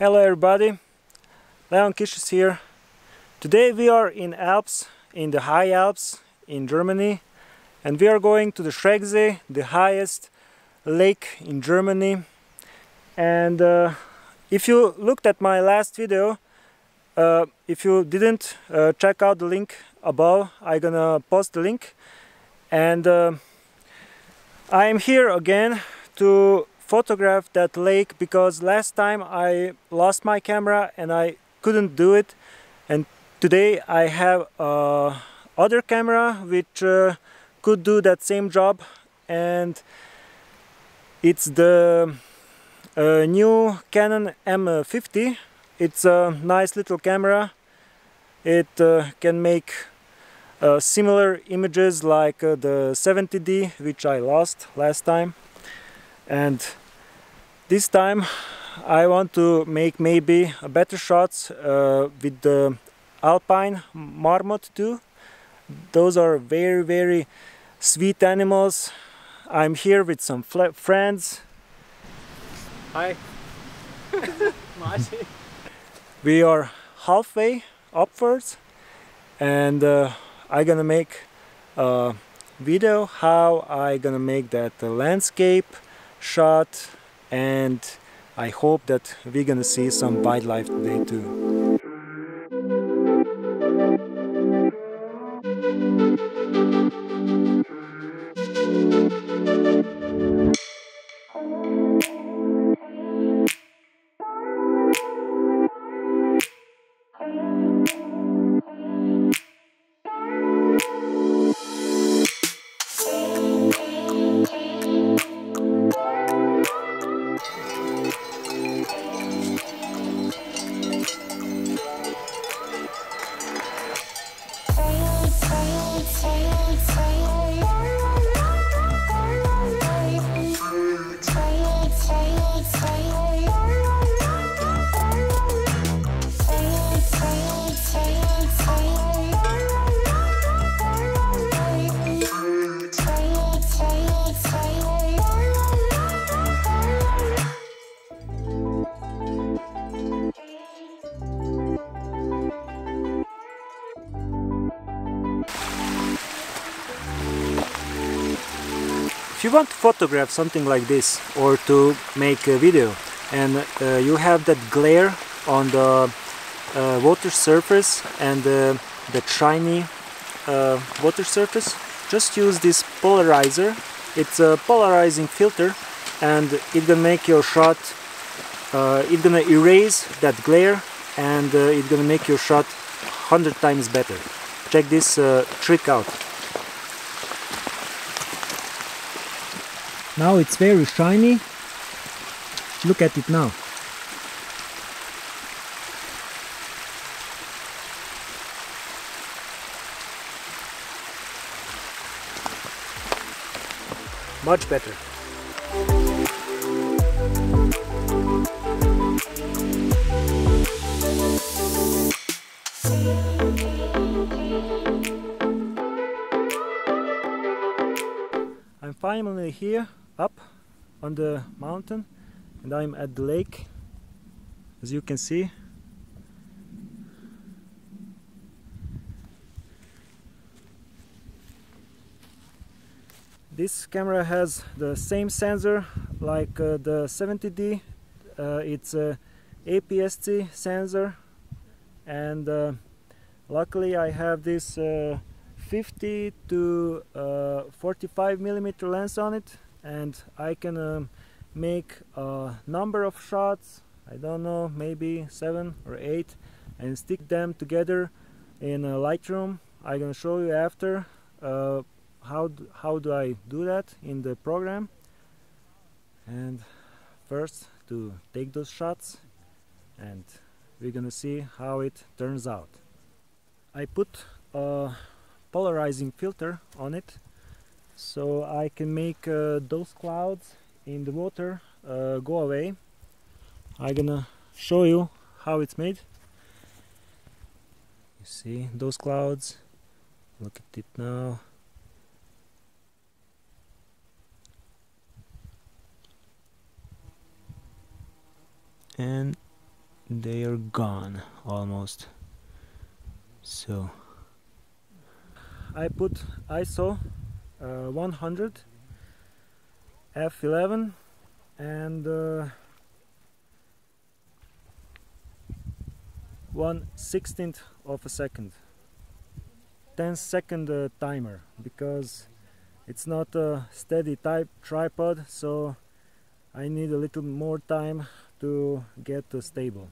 Hello everybody, Leon Kiss is here. Today we are in Alps, in the High Alps in Germany and we are going to the Schrecksee, the highest lake in Germany. And uh, if you looked at my last video, uh, if you didn't uh, check out the link above, I'm gonna post the link. And uh, I'm here again to photograph that lake because last time I lost my camera and I couldn't do it. And today I have a other camera which uh, could do that same job. And it's the uh, new Canon M50 it's a nice little camera. It uh, can make uh, similar images like uh, the 70D which I lost last time. And this time I want to make maybe a better shots uh, with the Alpine Marmot too. Those are very very sweet animals. I'm here with some friends. Hi. we are halfway upwards and uh, I'm gonna make a video how I'm gonna make that landscape shot and I hope that we're gonna see some wildlife today too. You want to photograph something like this or to make a video and uh, you have that glare on the uh, water surface and uh, that shiny uh, water surface. Just use this polarizer. It's a polarizing filter and it's gonna make your shot uh, it's gonna erase that glare and uh, it's gonna make your shot 100 times better. Check this trick out Now it's very shiny. Look at it now. Much better. I'm finally here on the mountain and I'm at the lake as you can see. This camera has the same sensor like uh, the 70D uh, it's a APS-C sensor and uh, luckily I have this uh, 50 to uh, 45 millimeter lens on it and I can um, make a number of shots I don't know maybe seven or eight and stick them together in a Lightroom I'm gonna show you after uh, how do, how do I do that in the program. And first to take those shots and we're gonna see how it turns out. I put a polarizing filter on it so I can make uh, those clouds in the water uh, go away. I'm gonna show you how it's made. You see those clouds? Look at it now. And they are gone almost. So I put ISO uh, 100 f11 and uh, 1 16th of a second. 10 second uh, timer because it's not a steady type tripod so I need a little more time to get stable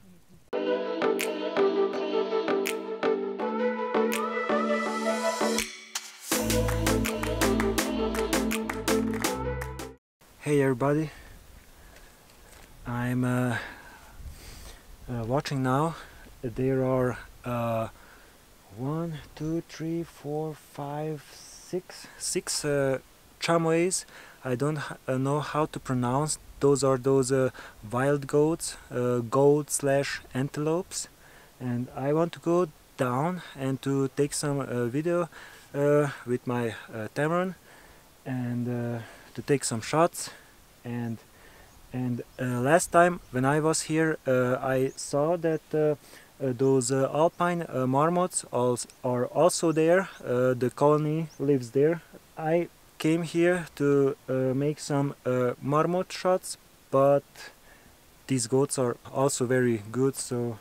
Hey everybody, I'm uh, uh, watching now. There are uh, one, two, three, four, five, six, six uh, chamois. I don't uh, know how to pronounce. Those are those uh, wild goats, goat slash antelopes, and I want to go down and to take some video with my Tamron and to take some shots. And and uh, last time when I was here uh, I saw that uh, uh those uh, alpine uh, marmots are also there. The colony lives there. I came here to make some marmot shots but these goats are also very good so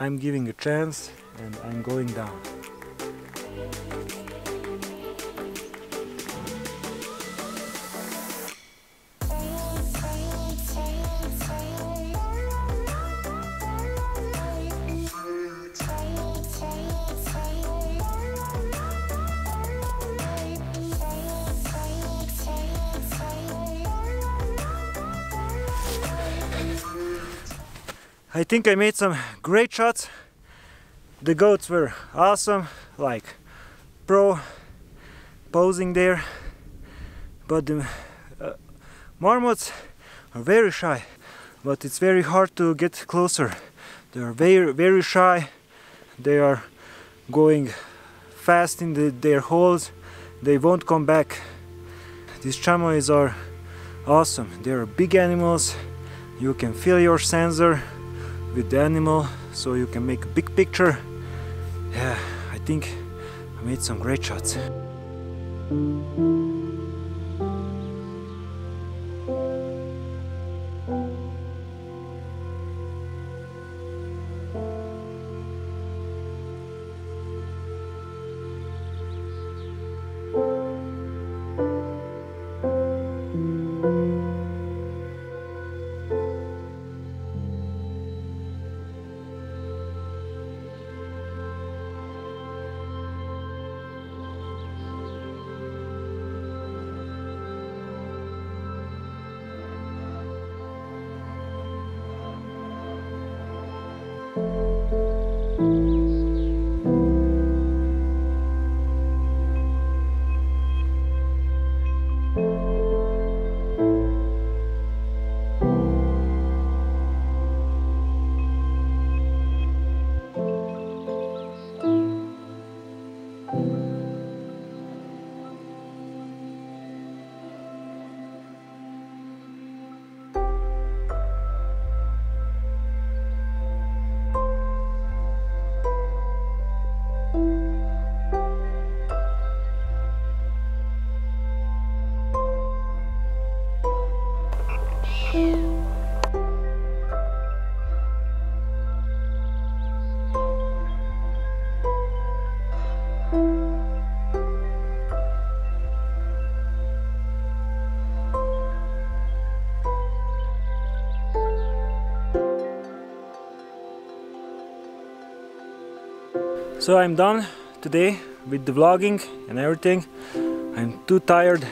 I'm giving a chance and I'm going down I think I made some great shots. The goats were awesome, like pro posing there. But the uh, marmots are very shy, but it's very hard to get closer. They are very, very shy. They are going fast in the, their holes. They won't come back. These chamois are awesome. They are big animals. You can feel your sensor with the animal so you can make a big picture. Yeah I think I made some great shots So I'm done today with the vlogging and everything. I'm too tired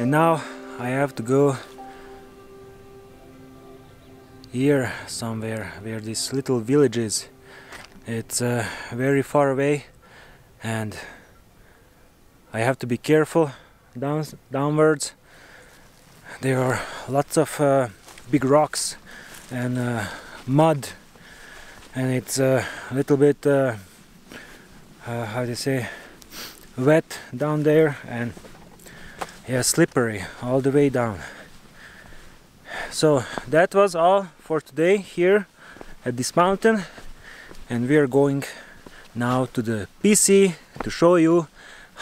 and now I have to go here somewhere where this little village is. It's uh, very far away and I have to be careful down downwards. There are lots of uh, big rocks and uh, mud and it's uh, a little bit uh, how do you say wet down there and yeah slippery all the way down so that was all for today here at this mountain and we are going now to the PC to show you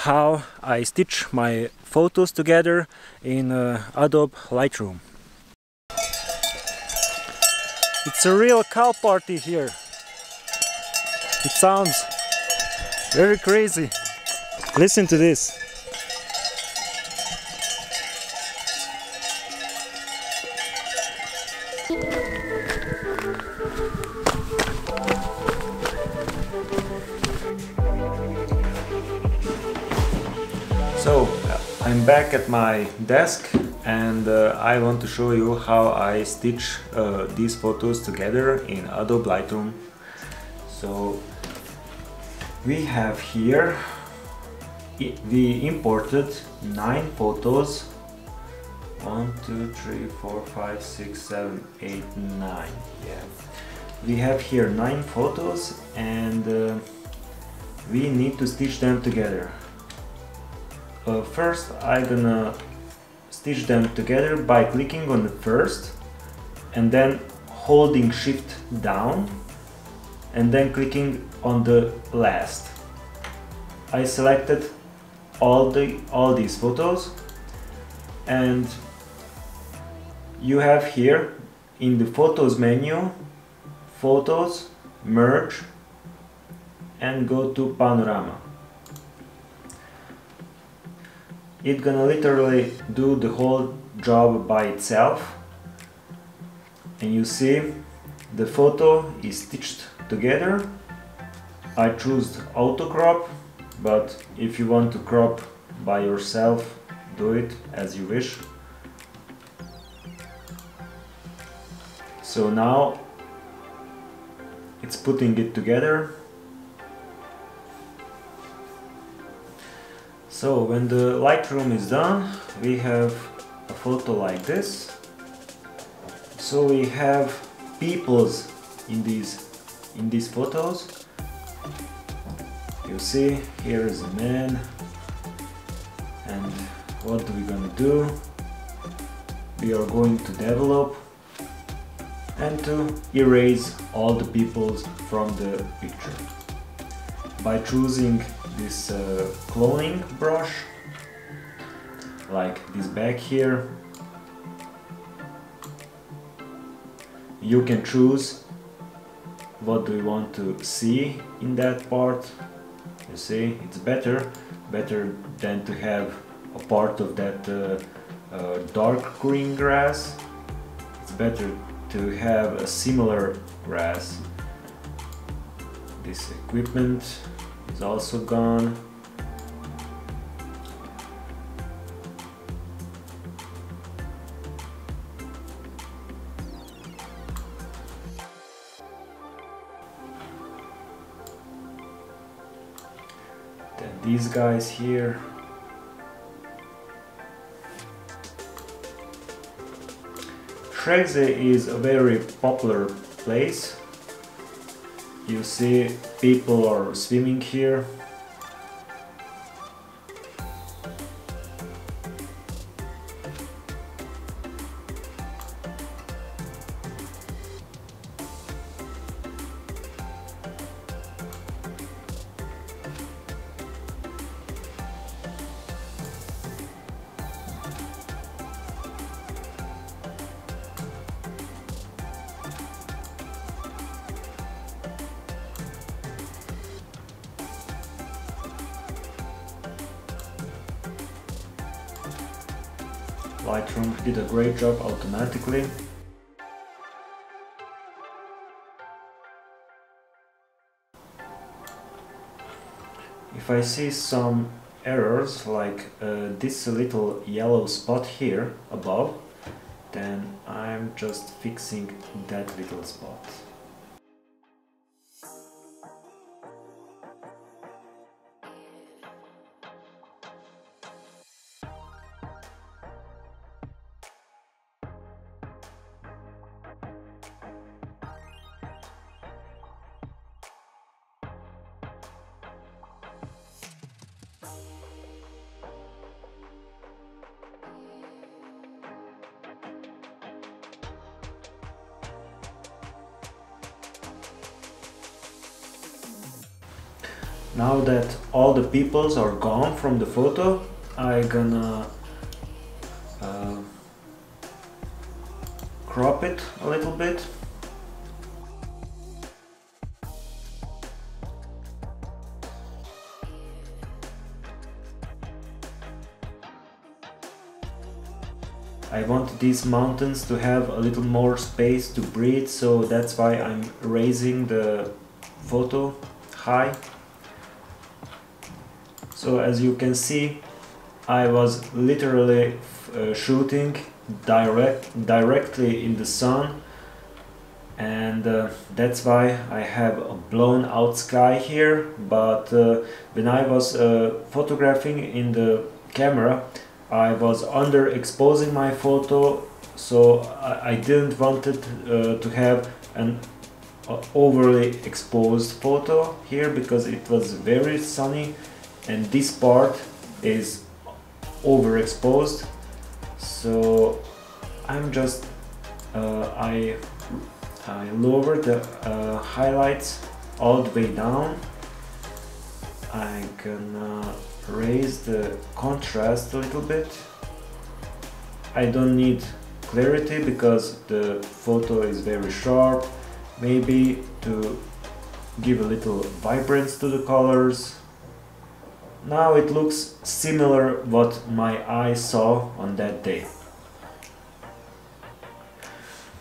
how I stitch my photos together in uh, Adobe Lightroom. It's a real cow party here. It sounds very crazy. Listen to this. So I'm back at my desk and uh, I want to show you how I stitch uh, these photos together in Adobe Lightroom. So we have here we imported nine photos. One two three four five six seven eight nine. Yeah. We have here nine photos and uh, we need to stitch them together. Uh, first I'm gonna stitch them together by clicking on the first and then holding shift down and then clicking on the last. I selected all the all these photos and you have here in the photos menu photos merge and go to panorama. It's gonna literally do the whole job by itself. And you see the photo is stitched together. I choose auto crop but if you want to crop by yourself do it as you wish. So now it's putting it together. So when the Lightroom is done we have a photo like this. So we have peoples in these in these photos. You see here is a man. And what we're gonna do? We are going to develop and to erase all the people from the picture. By choosing this uh, cloning brush like this back here you can choose what do you want to see in that part? You see it's better better than to have a part of that uh, uh, dark green grass. It's better to have a similar grass. This equipment is also gone these guys here. Schrecksee is a very popular place. You see people are swimming here. Lightroom did a great job automatically. If I see some errors like uh, this little yellow spot here above, then I'm just fixing that little spot. Now that all the peoples are gone from the photo I gonna uh, crop it a little bit. I want these mountains to have a little more space to breathe so that's why I'm raising the photo high so as you can see I was literally uh, shooting direct directly in the sun. And uh, that's why I have a blown out sky here. But uh, when I was uh, photographing in the camera I was underexposing my photo. So I, I didn't want it uh, to have an uh, overly exposed photo here because it was very sunny and this part is overexposed. So I'm just uh, I I lower the uh, highlights all the way down. I can raise the contrast a little bit. I don't need clarity because the photo is very sharp. Maybe to give a little vibrance to the colors now it looks similar what my eye saw on that day.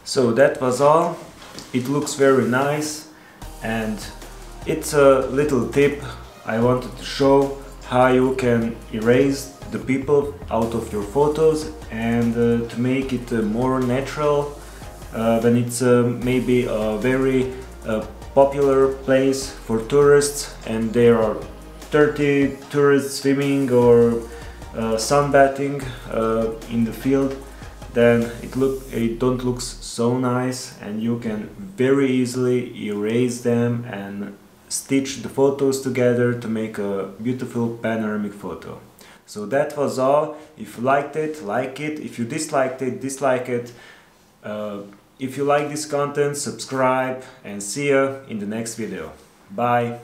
So that was all. It looks very nice and it's a little tip I wanted to show how you can erase the people out of your photos and uh, to make it uh, more natural uh, when it's uh, maybe a very uh, popular place for tourists and there are 30 tourists swimming or uh, sunbathing uh, in the field then it look it don't looks so nice and you can very easily erase them and stitch the photos together to make a beautiful panoramic photo. So that was all. If you liked it like it. If you disliked it dislike it. Uh, if you like this content subscribe and see you in the next video. Bye